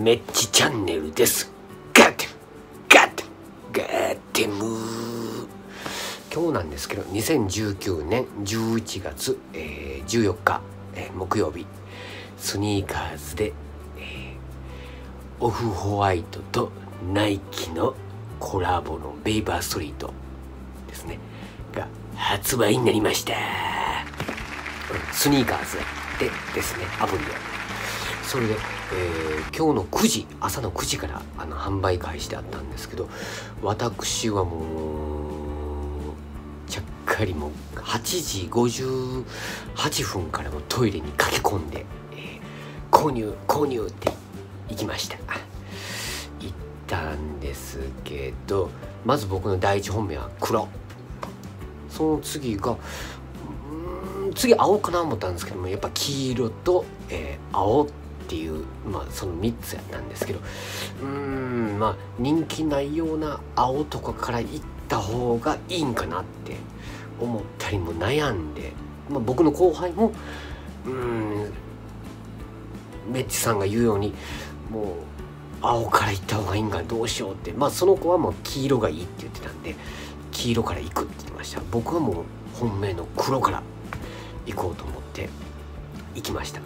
メッチチャンネルです。ガッテガッテガッテム。今日なんですけど2019年11月、えー、14日、えー、木曜日。スニーカーズで、えー、オフホワイトとナイキのコラボのベイバーストリートですね。が発売になりました。スニーカーズでですねアプリでそれで、えー、今日の9時朝の9時からあの販売開始であったんですけど私はもうちゃっかりもう8時58分からもトイレに駆け込んで、えー、購入購入って行きました。行ったんですけどまず僕の第一本命は黒。その次が次青かな思ったんですけどもやっぱ黄色と、えー、青っていうまあその3つやったんですけどうーんまあ人気ないような青とかからいった方がいいんかなって思ったりも悩んで、まあ、僕の後輩もうーんメッチさんが言うようにもう青から行った方がいいんかどうしようってまあその子はもう黄色がいいって言ってたんで黄色から行くって言ってました。僕はもう本命の黒から行こうと思って行きました。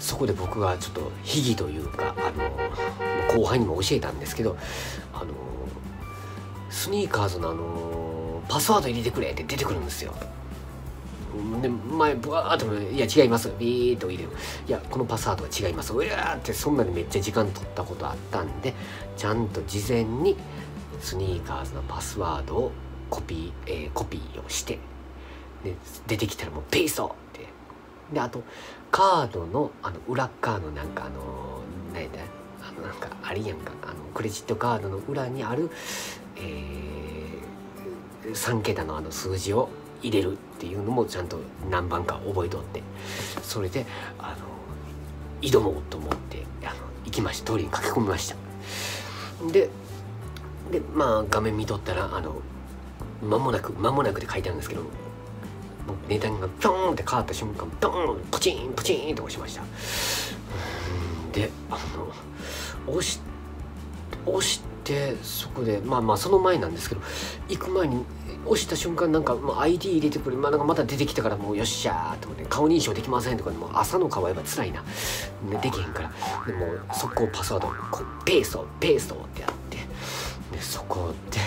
そこで僕がちょっと秘技というかあの後輩にも教えたんですけどあのスニーカーズのあのパスワード入れてくれって出てくるんですよ。で前ブワーっと「いや違います」ビーッと入れる「いやこのパスワードは違います」うわーってそんなにめっちゃ時間取ったことあったんでちゃんと事前にスニーカーズのパスワードをコピー、えー、コピーをしてで出てきたらもうペーストであとカードのあの裏側のなんかあの何やあのなんかあれやんか。あのクレジットカードの裏にある、えー、3桁のあの数字を入れるっていうのもちゃんと何番か覚えとって。それであの挑もうと思ってあの行きました。通りに駆け込みました。ででまあ画面見とったらあの間もなく間もなくで書いてあるんですけど値段がドーンって変わった瞬間ドーンポチンポチンって押しました。であの押し押してそこでまあまあその前なんですけど行く前に押した瞬間なんか、まあ、ID 入れてくれ、まあ、なんかまた出てきたからもうよっしゃーと思って顔認証できませんとかもう朝の顔はやっぱ辛いな、ね、できへんから。でも速攻パスワードこうペーストペーストってやってでそこで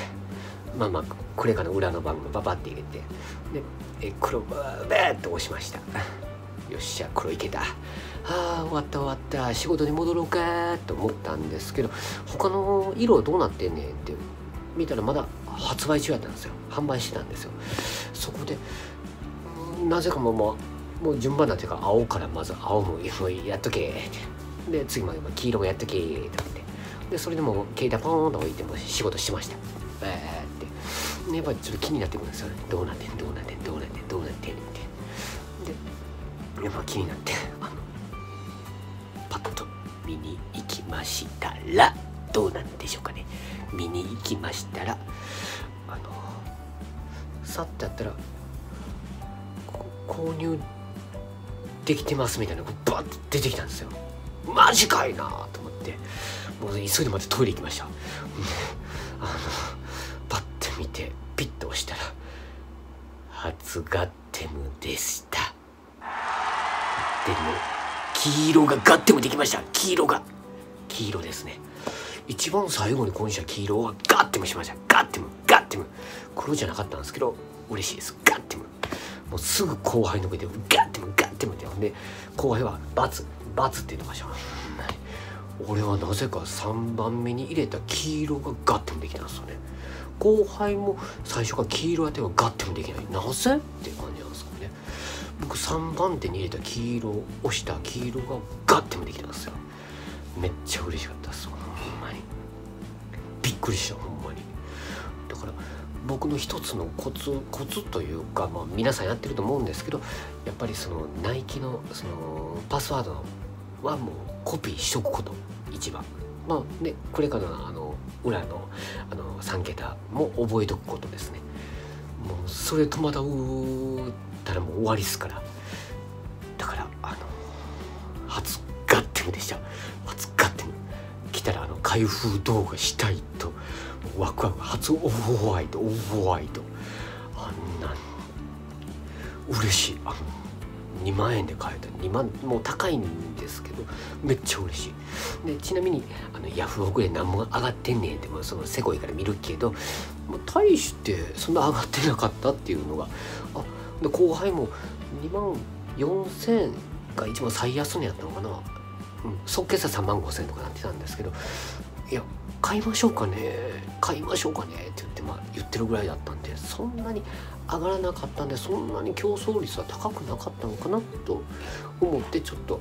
まあまあこれから裏の番号ババって入れてでえ黒バーって押しました。よっしゃ黒いけた。ああ終わった終わった。仕事に戻ろうかと思ったんですけど他の色どうなってんねんって見たらまだ発売中やったんですよ。販売してたんですよ。そこでなぜかもうもうもう順番なんていうか青からまず青もやっとけで次まで黄色もやっとけって言って。でそれでも携帯ポーンと置いても仕事してました。えーってやっぱりちょっと気になってくるんですよね。どうなってんどうなってんどうなってんどうなってんってでやっぱ気になってあのパッと見に行きましたらどうなんでしょうかね。見に行きましたらあのさってやったら購入できてますみたいなのがバッて出てきたんですよ。マジかいなと思って。もう急いでまたトイレ行きました。見てピッと押したら初ガッテムでした。でも黄色がガッテムできました。黄色が。黄色ですね。一番最後に今週は黄色はガッテムしました。ガッテムガッテム。黒じゃなかったんですけど嬉しいです。ガッテム。もうすぐ後輩の上でガッテムガッテムってほんで後輩はバツバツって言ってました。俺はなぜか3番目に入れた黄色がガッテムできたんですよね。後輩も最初から黄色当てはガッテムできない。なぜっていう感じなんですかね。僕3番手に入れた黄色を押した黄色がガッテムできたんですよ。めっちゃ嬉しかったですほんまに。びっくりしたほんまに。だから僕の一つのコツコツというか、まあ、皆さんやってると思うんですけどやっぱりそのナイキのそのパスワードはもうコピーしとくこと一番。まあねこれからのあの裏のあの3桁も覚えとくことですね。もうそれ戸惑ったらもう終わりっすから。だからあの初ガッテムでした。初ガッテム開封動画したいと。ワクワク初オフホワイトオフホワイトあんな嬉しい。あの2万円で買えた。2万もう高いんですけどめっちゃ嬉しい。でちなみにあのヤフオクで何も上がってんねんってもうそのせこいから見るけどもう大してそんな上がってなかったっていうのがあで後輩も2万4000が一番最安値やったのかな、うん、即決は3万5000円とかなってたんですけどいや買いましょうかね買いましょうかねって言って、まあ、言ってるぐらいだったんでそんなに上がらなかったんでそんなに競争率は高くなかったのかなと思ってちょっと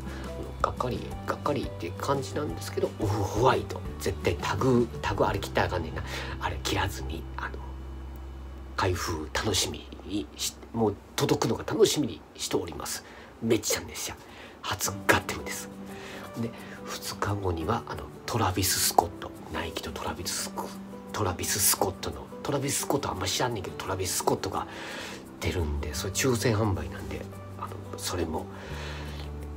がっかりがっかりって感じなんですけどオフホワイト絶対タグタグあれ切ったらあかんねんな。あれ切らずにあの開封楽しみにしもう届くのが楽しみにしております。めっちゃんでした初ガッテムです。で2日後にはあのトラビス・スコット。ナイキとトラビス・スコトラビス・スコットのトラビス・スコットあんま知らんねんけどトラビス・スコットが出るんでそれ抽選販売なんであのそれも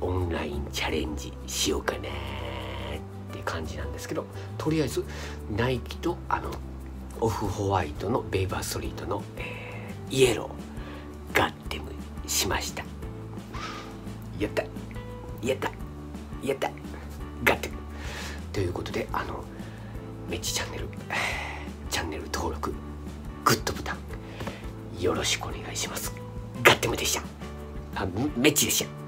オンラインチャレンジしようかなって感じなんですけどとりあえずナイキとあのオフホワイトのベイバーストリートの、えー、イエローガッテムしました。やった。やった。やった。ガッテムということであのメッチチャンネルチャンネル登録グッドボタンよろしくお願いします。ガッテムでした。あメッチでした。